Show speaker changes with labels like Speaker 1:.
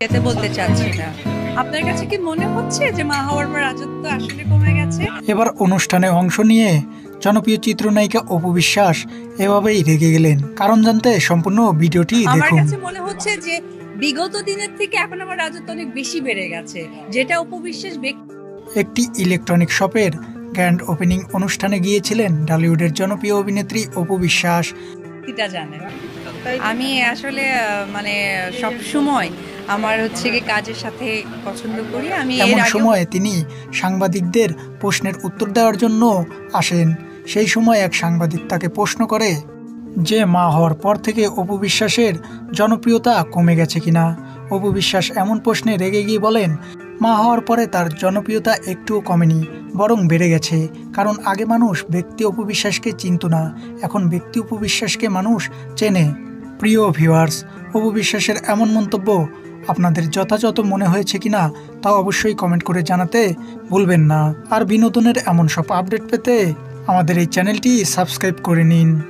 Speaker 1: যেতে বলতে চাচ্ছি না। আপনার কাছে কি মনে হচ্ছে যে মা হওয়ার পর রাজত্ব আসলে কমে গেছে?
Speaker 2: এবার অনুষ্ঠানে অংশ নিয়ে জনপ্রিয় চিত্রনায়িকা অপু বিশ্বাস এভাবেই রেগে গেলেন। কারণ জানতে সম্পূর্ণ ভিডিওটি
Speaker 1: আমার
Speaker 2: দেখুন।
Speaker 1: কাছে মনে হচ্ছে যে বিগত দিনের থেকে এখন আমার রাজত্ব অনেক বেশি বেড়ে গেছে যেটা উপবিশ্বাস ব্যক্তি
Speaker 2: একটি ইলেকট্রনিক শপের গ্র্যান্ড ওপেনিং অনুষ্ঠানে গিয়েছিলেন। ঢালিউডের জনপ্রিয় অভিনেত্রী অপু বিশ্বাস।
Speaker 1: ব্যক্তিটা জানেন আমি আসলে মানে সব সময় আমার হচ্ছে কি কাজের সাথে পছন্দ করি। আমি
Speaker 2: এমন সময় তিনি সাংবাদিকদের প্রশ্নের উত্তর দেওয়ার জন্য আসেন। সেই সময় এক সাংবাদিক তাকে প্রশ্ন করে যে মা হওয়ার পর থেকে অপু বিশ্বাসের জনপ্রিয়তা কমে গেছে কিনা? অপু বিশ্বাস এমন প্রশ্নে রেগে গিয়ে বলেন মা হওয়ার পরে তার জনপ্রিয়তা একটুও কমেনি, বরং বেড়ে গেছে। কারণ আগে মানুষ ব্যক্তি অপু বিশ্বাসকে চিনত না, এখন ব্যক্তি অপু বিশ্বাসকে মানুষ চেনে। প্রিয় ভিউয়ার্স অপু বিশ্বাসের এমন মন্তব্য আপনাদের যথাযথ মনে হয়েছে কিনা তা অবশ্যই কমেন্ট করে জানাতে ভুলবেন না। আর বিনোদনের এমন সব আপডেট পেতে আমাদের এই চ্যানেলটি সাবস্ক্রাইব করে নিন।